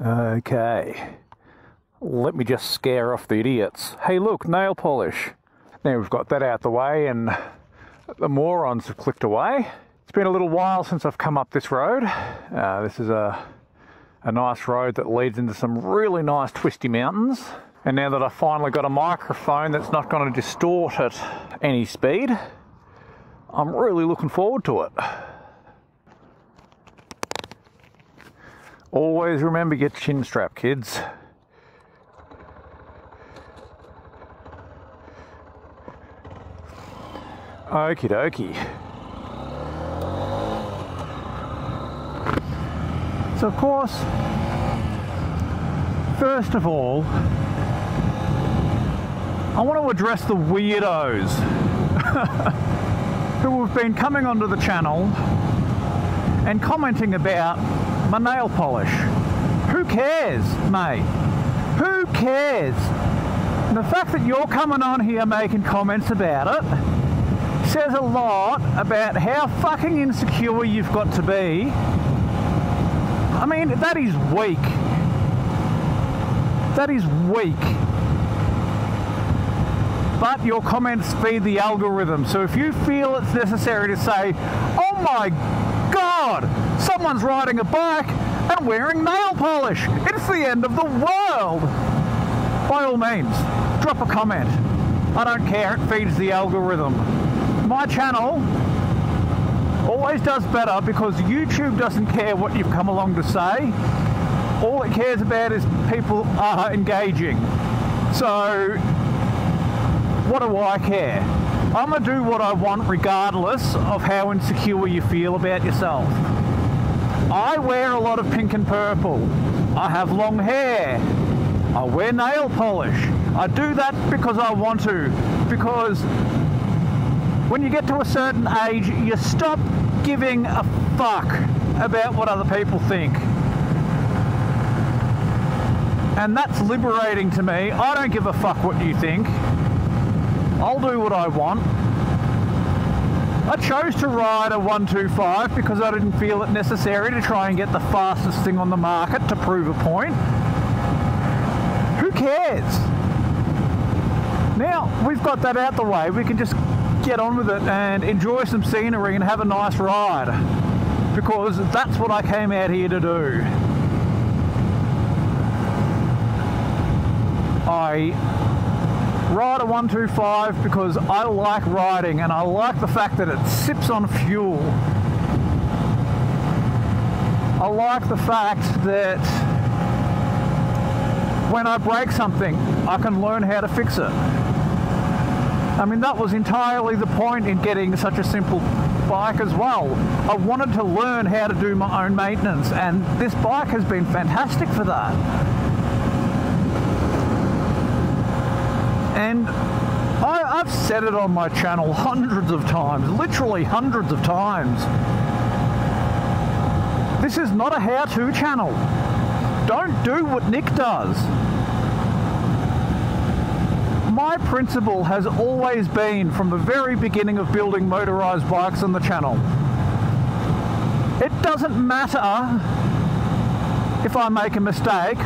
Okay. Let me just scare off the idiots. Hey, look, nail polish. Now we've got that out the way and the morons have clicked away. It's been a little while since I've come up this road. Uh, this is a, a nice road that leads into some really nice twisty mountains. And now that I've finally got a microphone that's not going to distort at any speed, I'm really looking forward to it. Always remember your chin strap, kids. Okie dokie. So, of course, first of all, I want to address the weirdos who have been coming onto the channel and commenting about my nail polish. Who cares, mate? Who cares? And the fact that you're coming on here making comments about it says a lot about how fucking insecure you've got to be. I mean, that is weak. That is weak. But your comments feed the algorithm. So if you feel it's necessary to say, oh my someone's riding a bike and wearing nail polish, it's the end of the world. By all means, drop a comment. I don't care, it feeds the algorithm my channel always does better because YouTube doesn't care what you've come along to say. All it cares about is people are engaging. So, what do I care? I'm going to do what I want regardless of how insecure you feel about yourself. I wear a lot of pink and purple. I have long hair. I wear nail polish. I do that because I want to. Because when you get to a certain age, you stop giving a fuck about what other people think. And that's liberating to me. I don't give a fuck what you think. I'll do what I want. I chose to ride a 125 because I didn't feel it necessary to try and get the fastest thing on the market to prove a point. Who cares? Now we've got that out the way, we can just get on with it and enjoy some scenery and have a nice ride because that's what I came out here to do. I ride a 125 because I like riding and I like the fact that it sips on fuel. I like the fact that when I break something, I can learn how to fix it. I mean, that was entirely the point in getting such a simple bike as well. I wanted to learn how to do my own maintenance, and this bike has been fantastic for that. And I, have said it on my channel hundreds of times, literally hundreds of times. This is not a how to channel. Don't do what Nick does my principle has always been from the very beginning of building motorized bikes on the channel. It doesn't matter if I make a mistake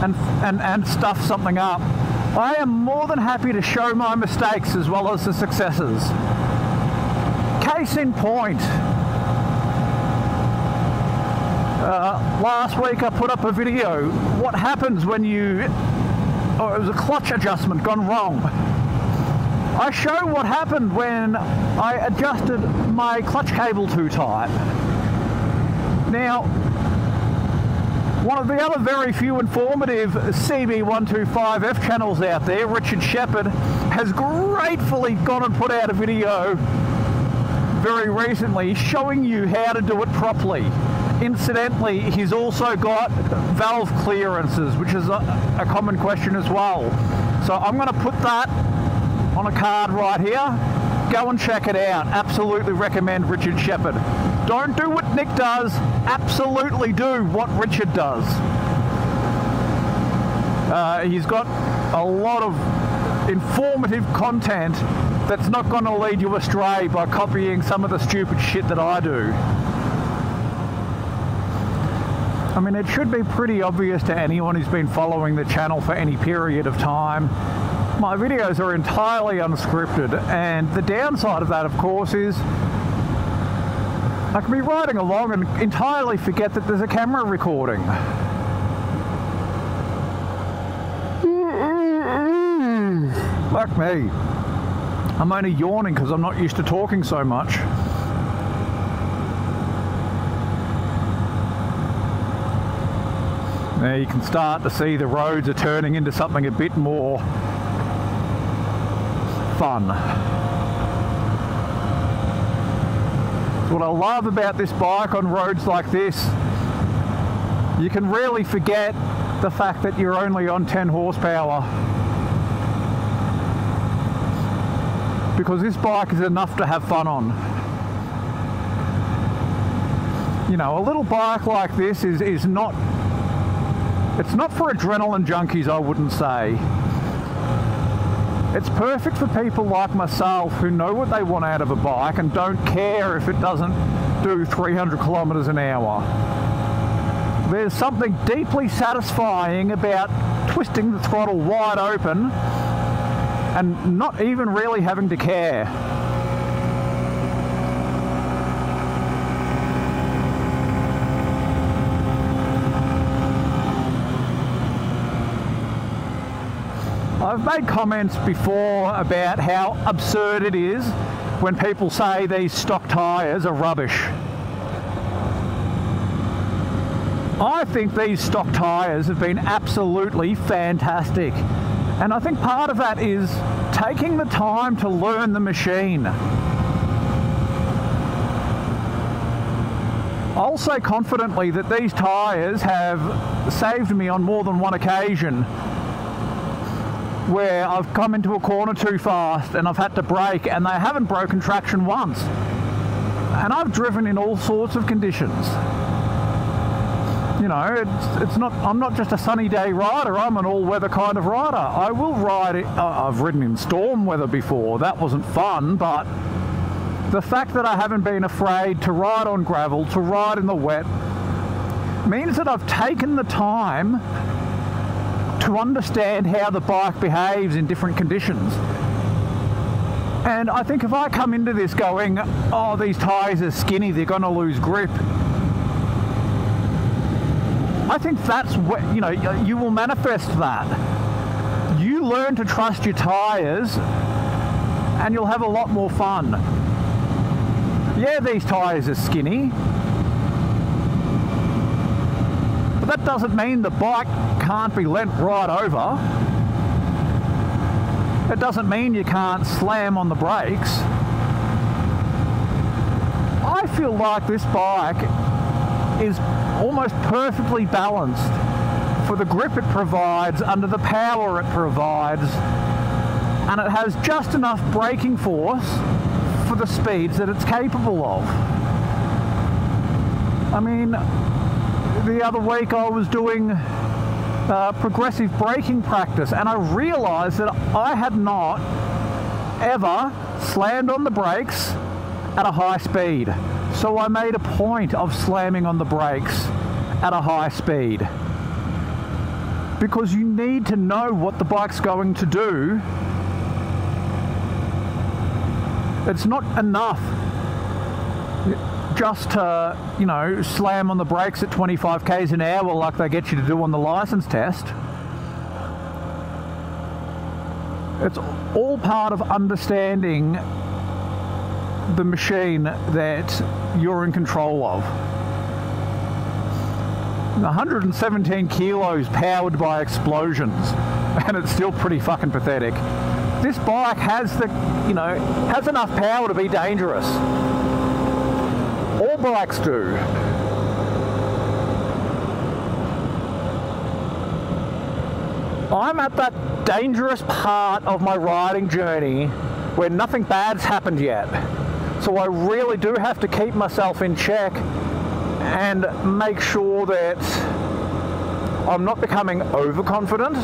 and, and, and stuff something up. I am more than happy to show my mistakes as well as the successes. Case in point, uh, last week I put up a video. What happens when you or it was a clutch adjustment gone wrong. I show what happened when I adjusted my clutch cable too tight. Now, one of the other very few informative CB125F channels out there, Richard Shepherd, has gratefully gone and put out a video very recently showing you how to do it properly. Incidentally, he's also got valve clearances, which is a, a common question as well. So I'm going to put that on a card right here. Go and check it out. Absolutely recommend Richard Shepherd. Don't do what Nick does. Absolutely do what Richard does. Uh, he's got a lot of informative content that's not going to lead you astray by copying some of the stupid shit that I do. I mean, it should be pretty obvious to anyone who's been following the channel for any period of time. My videos are entirely unscripted, and the downside of that, of course, is I can be riding along and entirely forget that there's a camera recording. Fuck me. I'm only yawning because I'm not used to talking so much. Now you can start to see the roads are turning into something a bit more fun. What I love about this bike on roads like this, you can really forget the fact that you're only on 10 horsepower. Because this bike is enough to have fun on. You know, a little bike like this is, is not, it's not for adrenaline junkies, I wouldn't say. It's perfect for people like myself who know what they want out of a bike and don't care if it doesn't do 300 kilometers an hour. There's something deeply satisfying about twisting the throttle wide open and not even really having to care. I've made comments before about how absurd it is when people say these stock tyres are rubbish. I think these stock tyres have been absolutely fantastic. And I think part of that is taking the time to learn the machine. I'll say confidently that these tyres have saved me on more than one occasion where I've come into a corner too fast and I've had to brake and they haven't broken traction once. And I've driven in all sorts of conditions. You know, it's, it's not. I'm not just a sunny day rider. I'm an all-weather kind of rider. I will ride. It, uh, I've ridden in storm weather before. That wasn't fun, but the fact that I haven't been afraid to ride on gravel, to ride in the wet, means that I've taken the time to understand how the bike behaves in different conditions. And I think if I come into this going, oh, these tyres are skinny, they're going to lose grip, I think that's what, you know, you will manifest that. You learn to trust your tyres and you'll have a lot more fun. Yeah, these tyres are skinny, but that doesn't mean the bike can't be lent right over. It doesn't mean you can't slam on the brakes. I feel like this bike is almost perfectly balanced for the grip it provides under the power it provides and it has just enough braking force for the speeds that it's capable of. I mean, the other week I was doing uh, progressive braking practice and I realized that I had not ever slammed on the brakes at a high speed. So I made a point of slamming on the brakes at a high speed. Because you need to know what the bike's going to do. It's not enough just to, you know, slam on the brakes at 25 k's an hour like they get you to do on the license test. It's all part of understanding the machine that you're in control of. 117 kilos powered by explosions, and it's still pretty fucking pathetic. This bike has the, you know, has enough power to be dangerous. All bikes do. I'm at that dangerous part of my riding journey where nothing bad's happened yet. So I really do have to keep myself in check and make sure that I'm not becoming overconfident.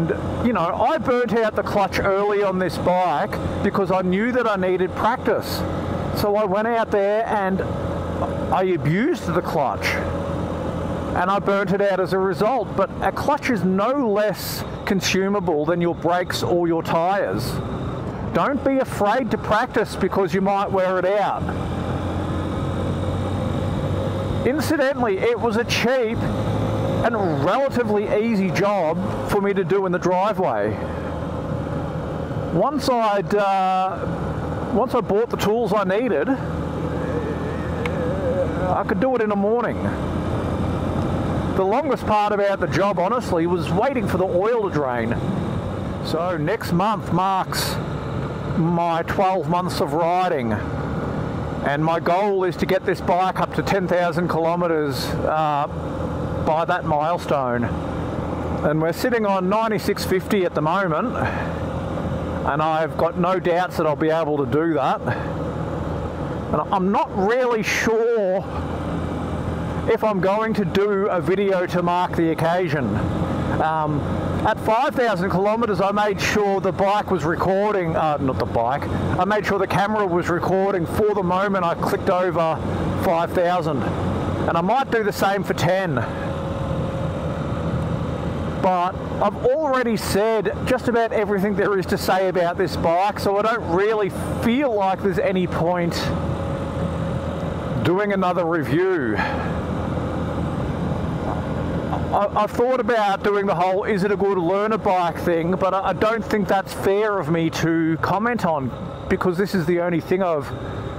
And you know, I burnt out the clutch early on this bike because I knew that I needed practice. So I went out there and I abused the clutch and I burnt it out as a result. But a clutch is no less consumable than your brakes or your tyres. Don't be afraid to practice because you might wear it out. Incidentally, it was a cheap and relatively easy job for me to do in the driveway. Once I'd uh, once I bought the tools I needed, I could do it in the morning. The longest part about the job, honestly, was waiting for the oil to drain. So next month marks my 12 months of riding and my goal is to get this bike up to 10,000 kilometres uh, by that milestone. And we're sitting on 9650 at the moment, and I've got no doubts that I'll be able to do that. And I'm not really sure if I'm going to do a video to mark the occasion. Um, at 5,000 kilometres, I made sure the bike was recording, uh, not the bike, I made sure the camera was recording for the moment I clicked over 5,000. And I might do the same for 10 but I've already said just about everything there is to say about this bike, so I don't really feel like there's any point doing another review. I, have thought about doing the whole is it a good learner bike thing, but I, I don't think that's fair of me to comment on because this is the only thing I've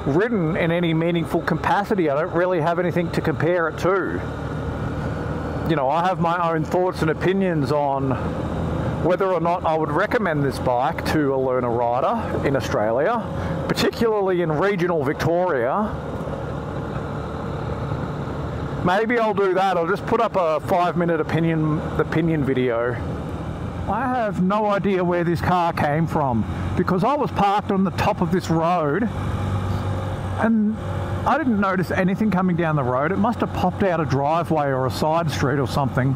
ridden in any meaningful capacity. I don't really have anything to compare it to you know, I have my own thoughts and opinions on whether or not I would recommend this bike to a learner rider in Australia, particularly in regional Victoria. Maybe I'll do that. I'll just put up a five minute opinion opinion video. I have no idea where this car came from because I was parked on the top of this road and I didn't notice anything coming down the road. It must have popped out a driveway or a side street or something.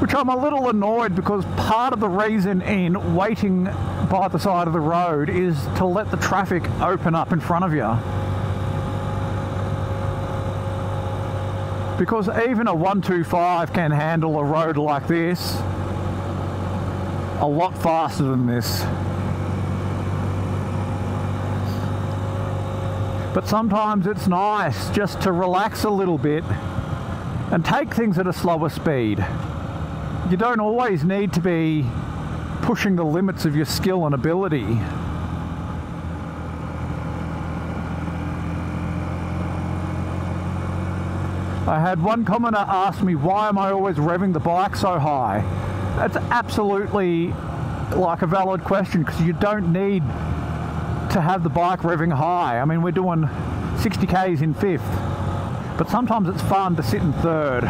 Which I'm a little annoyed because part of the reason in waiting by the side of the road is to let the traffic open up in front of you. Because even a 125 can handle a road like this a lot faster than this. But sometimes it's nice just to relax a little bit and take things at a slower speed. You don't always need to be pushing the limits of your skill and ability. I had one commenter ask me why am I always revving the bike so high? That's absolutely like a valid question because you don't need to have the bike revving high. I mean, we're doing 60 k's in fifth, but sometimes it's fun to sit in third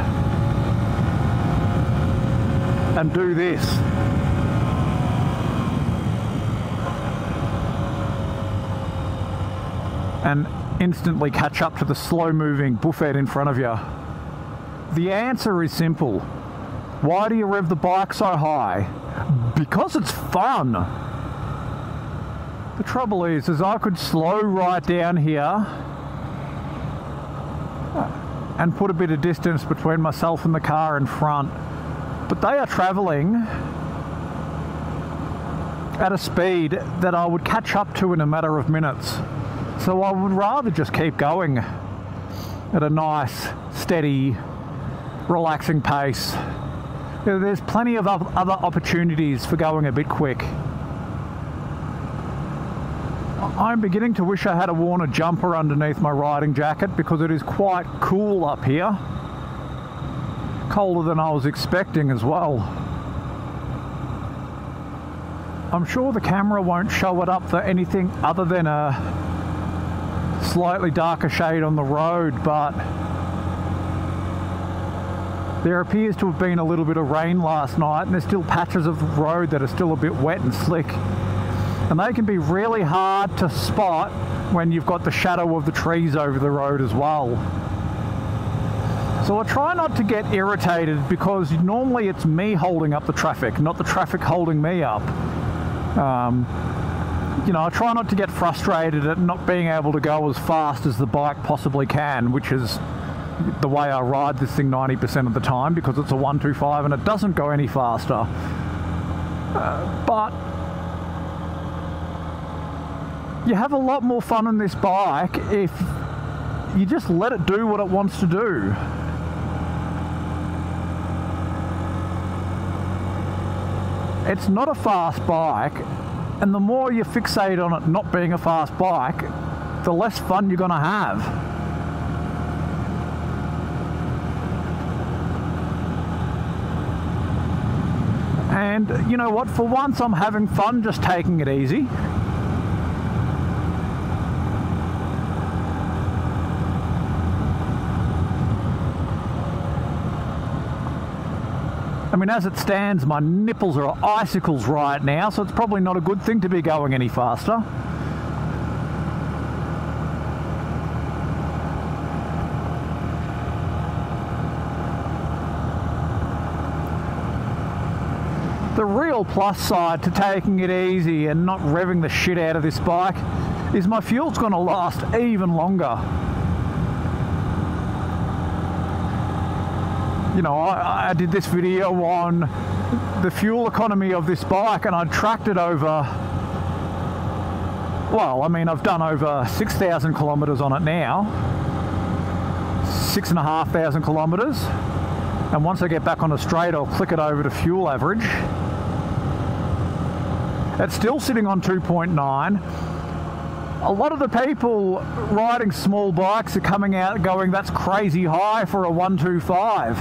and do this. And instantly catch up to the slow moving buffet in front of you. The answer is simple. Why do you rev the bike so high? Because it's fun. The trouble is, is I could slow right down here and put a bit of distance between myself and the car in front. But they are travelling at a speed that I would catch up to in a matter of minutes. So I would rather just keep going at a nice, steady, relaxing pace. There's plenty of other opportunities for going a bit quick. I'm beginning to wish I had worn a jumper underneath my riding jacket because it is quite cool up here. Colder than I was expecting as well. I'm sure the camera won't show it up for anything other than a slightly darker shade on the road, but there appears to have been a little bit of rain last night and there's still patches of road that are still a bit wet and slick and they can be really hard to spot when you've got the shadow of the trees over the road as well. So I try not to get irritated because normally it's me holding up the traffic, not the traffic holding me up. Um, you know, I try not to get frustrated at not being able to go as fast as the bike possibly can, which is the way I ride this thing 90% of the time because it's a 125 and it doesn't go any faster. Uh, but you have a lot more fun on this bike if you just let it do what it wants to do. It's not a fast bike, and the more you fixate on it not being a fast bike, the less fun you're going to have. And you know what? For once, I'm having fun just taking it easy. I mean, as it stands, my nipples are icicles right now, so it's probably not a good thing to be going any faster. The real plus side to taking it easy and not revving the shit out of this bike is my fuel's going to last even longer. You know, I, I, did this video on the fuel economy of this bike and I tracked it over, well, I mean, I've done over 6,000 kilometers on it now, six and a half thousand kilometers. And once I get back on the straight, I'll click it over to fuel average. It's still sitting on 2.9 a lot of the people riding small bikes are coming out going, that's crazy high for a 125.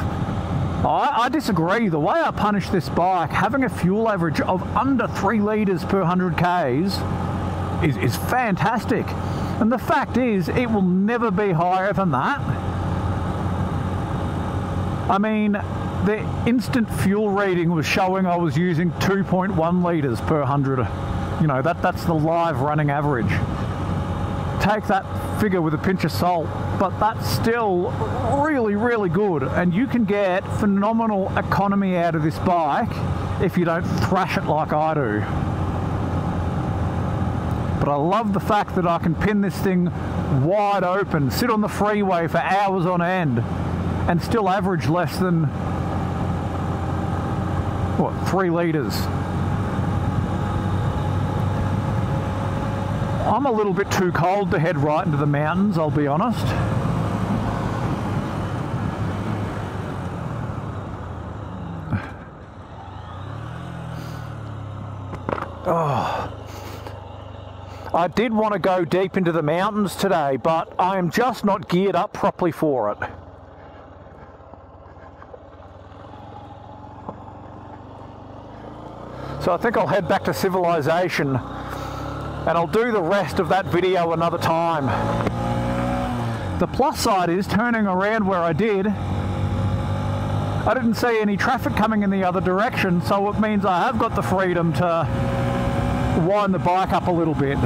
I, I, disagree. The way I punish this bike, having a fuel average of under 3 litres per 100 Ks is, is fantastic. And the fact is, it will never be higher than that. I mean, the instant fuel reading was showing I was using 2.1 litres per 100. You know, that, that's the live running average. Take that figure with a pinch of salt, but that's still really, really good. And you can get phenomenal economy out of this bike if you don't thrash it like I do. But I love the fact that I can pin this thing wide open, sit on the freeway for hours on end, and still average less than, what, three litres. I'm a little bit too cold to head right into the mountains, I'll be honest. Oh. I did want to go deep into the mountains today, but I am just not geared up properly for it. So I think I'll head back to civilization and I'll do the rest of that video another time. The plus side is turning around where I did. I didn't see any traffic coming in the other direction, so it means I have got the freedom to wind the bike up a little bit.